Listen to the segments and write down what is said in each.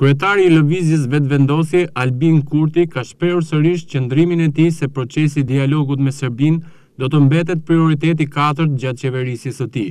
Kryetari i Lëvizjes Vetëvendosje, Albin Kurti ka shprehur sërish qëndrimin e tij se procesi i dialogut me Serbinë do të mbetet prioritet i katërt gjatë qeverisjes së tij.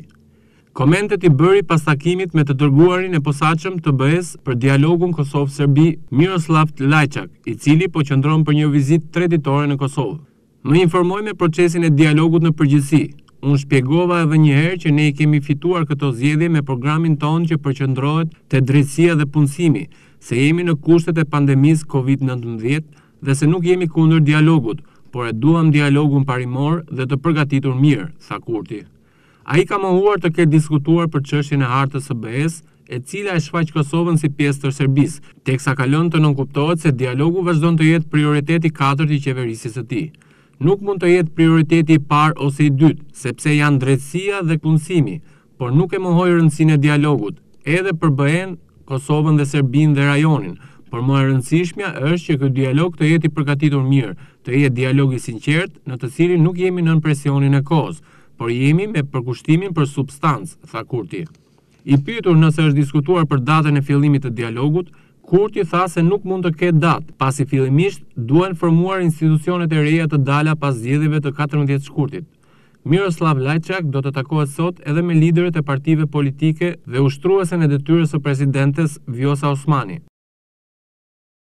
Komentet i bëri pas takimit me të dërguarin e posaçëm të BE-së për dialogun Kosovë-Serbi, Miroslav Lajçak, i cili po qëndron për një vizitë tre ditore në Kosovë. Më informoi me procesin e dialogut në përgjithësi. Unë shpjegova edhe një herë që ne i kemi fituar këto zgjedhje me programin tonë që përqendrohet te drejtësia dhe punësimi, se jemi në kushtet e pandemisë Covid nëntëmbëdhjetë dhe se nuk jemi kundër dialogut, por e duam dialogun parimor dhe të përgatitur mirë, tha Kurti. Ai ka mohuar të ketë diskutuar për çështjen e hartës së BE-së, e cila e shfaq Kosovën si pjesë të Serbisë, teksa ka lënë të nënkuptohet se dialogu vazhdon të jetë prioritet i katërt i qeverisjes së tij. Nuk mund të jetë prioriteti i parë ose i dytë, sepse janë drejtësia dhe punësimi, por nuk e mohoj rëndësinë e dialogut, edhe për BE-në, Kosovën dhe Serbinë dhe rajonin, por më e rëndësishmja është që ky dialog të jetë i përgatitur mirë, të jetë dialog i sinqertë, në të cilin nuk jemi nën presionin e kohës. por jemi me përkushtimin për substancë, tha Kurti. I pyetur nëse është diskutuar për datën e fillimit të dialogut, Kurti tha se nuk mund të ketë datë, pasi fillimisht duhen formuar institucionet e reja të dala pas zgjedhjeve të katërmbëdhjetë shkurtit. Miroslav Lajçak do të takohet sot edhe me liderët e partive politike dhe ushtruesen e detyrës së presidentes, Vjosa Osmani.